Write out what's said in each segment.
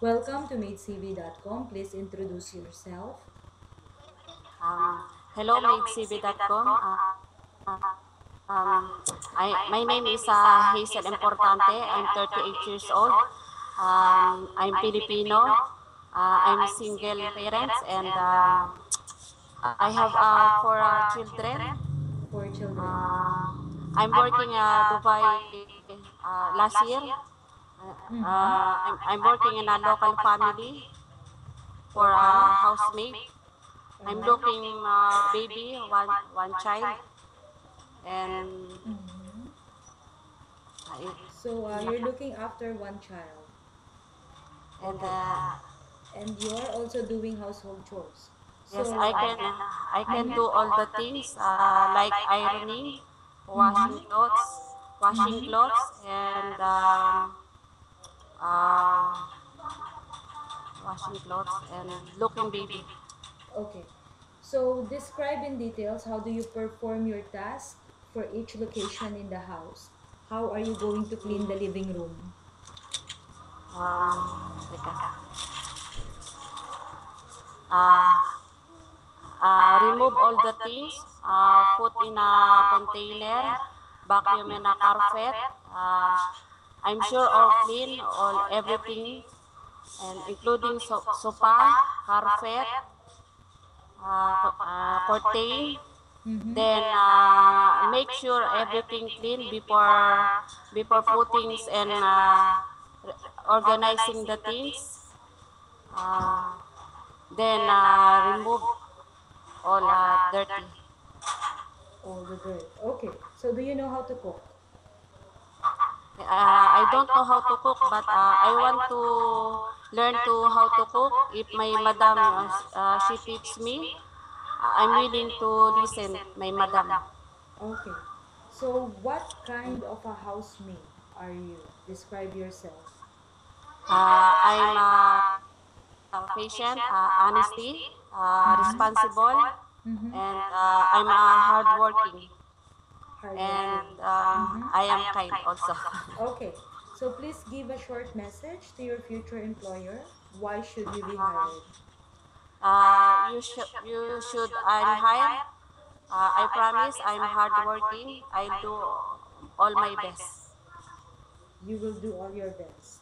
Welcome to MaidCV.com. Please introduce yourself. Um, hello, maidcv.com. Uh, um, I, my name is uh, Hazel Importante. I'm 38 years old. Um, I'm Filipino. Uh, I'm single parents and uh, I have uh, four uh, children. For children. Uh, I'm working uh, Dubai uh, last year. Uh, I'm, I'm working in a local family for a housemaid. I'm looking uh, baby, one one child, and Mhm. I- So uh, you're looking after one child, and uh, and you're also doing household chores. yes, So, I can I can do all the things uh, like ironing, washing clothes, washing clothes, and um, uh, washing clothes and looking baby. Okay. So describe in details how do you perform your task for each location in the house. How are you going to clean the living room? Um. Uh, uh, remove all the things, uh, put in a container, vacuum in a carpet. Uh, I'm sure all clean, all everything, and including so, sofa, carpet, uh, uh, curtain. Mhm. Then uh, make sure everything clean before before putting and uh, organizing the things. Uh, then uh, remove all uh, dirty. All the dirt. Okay. So do you know how to cook? Uh, I don't know how to cook, but uh, I want to learn to how to cook. If my madam uh, uh, she teach me, uh, I'm willing to listen. My madam. Okay. So what kind of a housemaid are you? Describe yourself. Uh, I'm uh, a patient, uh, honesty, uh, responsible, Mm-hmm. and uh, I'm uh, hardworking, Hard and working. uh, I am kind also. Okay. So please give a short message to your future employer. Why should you be hired? Uh, you should, you should, I'm hired. Uh, I promise I'm hardworking. I do all my best. You will do all your best.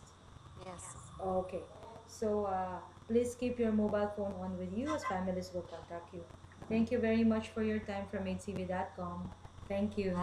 Yes. Okay. So uh, please keep your mobile phone on with you as families will contact you. Thank you very much for your time from MaidCV.com. Thank you.